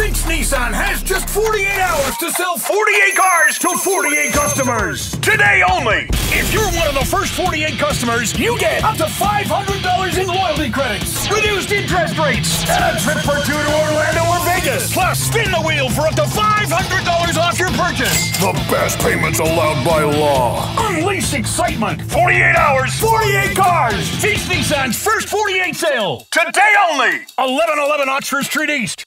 Finch Nissan has just 48 hours to sell 48 cars to 48 customers. Today only. If you're one of the first 48 customers, you get up to $500 in loyalty credits, reduced interest rates, and a trip for two to Orlando or Vegas. Plus, spin the wheel for up to $500 off your purchase. The best payments allowed by law. Unleash excitement. 48 hours, 48 cars. Finch Nissan's first 48 sale. Today only. 1111 Oxford Street East.